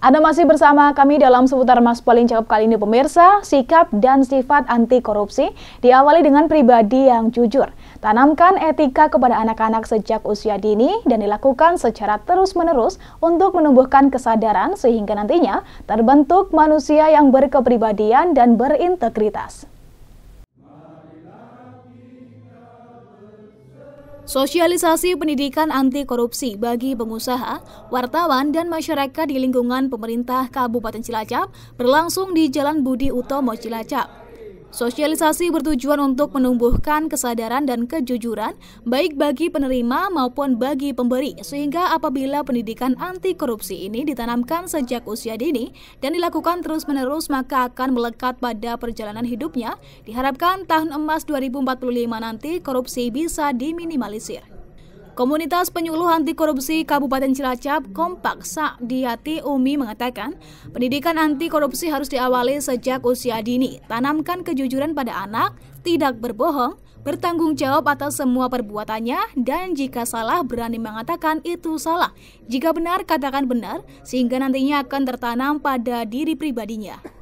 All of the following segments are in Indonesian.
Anda masih bersama kami dalam seputar Mas Paling Cakep kali ini pemirsa, sikap dan sifat anti korupsi diawali dengan pribadi yang jujur. Tanamkan etika kepada anak-anak sejak usia dini dan dilakukan secara terus-menerus untuk menumbuhkan kesadaran sehingga nantinya terbentuk manusia yang berkepribadian dan berintegritas. Sosialisasi pendidikan anti korupsi bagi pengusaha, wartawan, dan masyarakat di lingkungan pemerintah Kabupaten Cilacap berlangsung di Jalan Budi Utomo Cilacap. Sosialisasi bertujuan untuk menumbuhkan kesadaran dan kejujuran baik bagi penerima maupun bagi pemberi sehingga apabila pendidikan anti korupsi ini ditanamkan sejak usia dini dan dilakukan terus-menerus maka akan melekat pada perjalanan hidupnya diharapkan tahun emas 2045 nanti korupsi bisa diminimalisir. Komunitas penyuluh anti korupsi Kabupaten Cilacap Kompak Sakdiati Umi mengatakan, pendidikan anti korupsi harus diawali sejak usia dini. Tanamkan kejujuran pada anak, tidak berbohong, bertanggung jawab atas semua perbuatannya, dan jika salah berani mengatakan itu salah. Jika benar, katakan benar, sehingga nantinya akan tertanam pada diri pribadinya.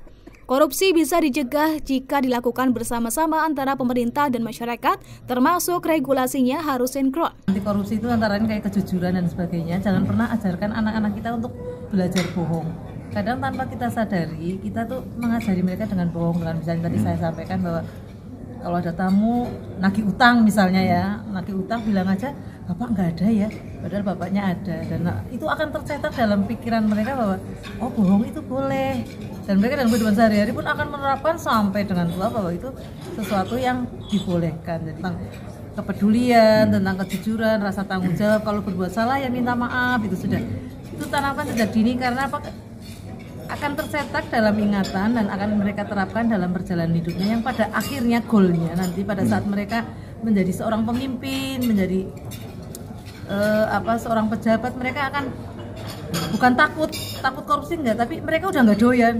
Korupsi bisa dicegah jika dilakukan bersama-sama antara pemerintah dan masyarakat, termasuk regulasinya harus sinkron. Anti korupsi itu antara kayak kejujuran dan sebagainya. Jangan pernah ajarkan anak-anak kita untuk belajar bohong. Kadang tanpa kita sadari, kita tuh mengajari mereka dengan bohong. Dengan misalnya tadi saya sampaikan bahwa kalau ada tamu nagih utang misalnya ya. Nagih utang bilang aja bapak nggak ada ya? Padahal bapaknya ada. Dan itu akan tercetak dalam pikiran mereka bahwa oh bohong itu boleh. Dan mereka dalam kehidupan sehari-hari pun akan menerapkan sampai dengan tua bahwa itu sesuatu yang dibolehkan. Tentang kepedulian tentang kejujuran rasa tanggung jawab. Kalau berbuat salah ya minta maaf itu sudah itu tanamkan sejak dini karena apa akan tercetak dalam ingatan dan akan mereka terapkan dalam perjalanan hidupnya yang pada akhirnya goalnya. Nanti pada saat mereka menjadi seorang pemimpin menjadi uh, apa seorang pejabat mereka akan bukan takut takut korupsi enggak tapi mereka udah nggak doyan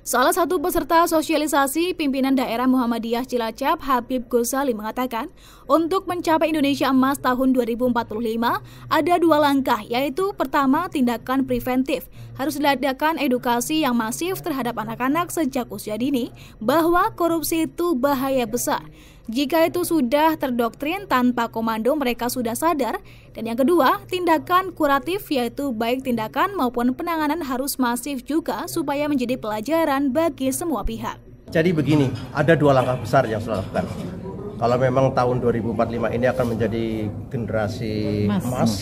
Salah satu peserta sosialisasi pimpinan daerah Muhammadiyah Cilacap, Habib Gosali mengatakan, untuk mencapai Indonesia Emas tahun 2045, ada dua langkah, yaitu pertama tindakan preventif. Harus diadakan edukasi yang masif terhadap anak-anak sejak usia dini bahwa korupsi itu bahaya besar. Jika itu sudah terdoktrin tanpa komando mereka sudah sadar. Dan yang kedua, tindakan kuratif yaitu baik tindakan maupun penanganan harus masif juga supaya menjadi pelajaran bagi semua pihak. Jadi begini, ada dua langkah besar yang sudah lakukan. Kalau memang tahun 2045 ini akan menjadi generasi emas, emas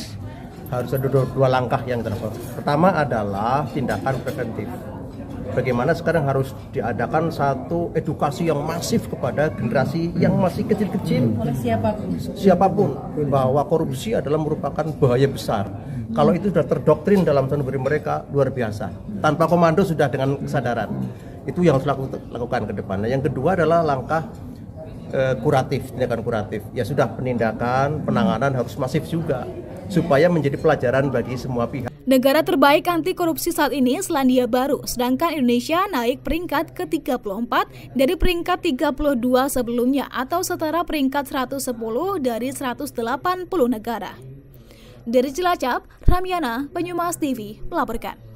harus ada dua, dua langkah yang terlakukan. Pertama adalah tindakan preventif bagaimana sekarang harus diadakan satu edukasi yang masif kepada generasi yang masih kecil-kecil? Siapa pun siapa pun bahwa korupsi adalah merupakan bahaya besar. Kalau itu sudah terdoktrin dalam diri mereka luar biasa. Tanpa komando sudah dengan kesadaran. Itu yang harus lakukan ke depan. Nah, yang kedua adalah langkah eh, kuratif tindakan kuratif. Ya sudah penindakan penanganan harus masif juga supaya menjadi pelajaran bagi semua pihak Negara terbaik anti korupsi saat ini Selandia Baru, sedangkan Indonesia naik peringkat ke-34 dari peringkat 32 sebelumnya atau setara peringkat 110 dari 180 negara. Dari Cilacap, Ramiana, Banyumas TV melaporkan.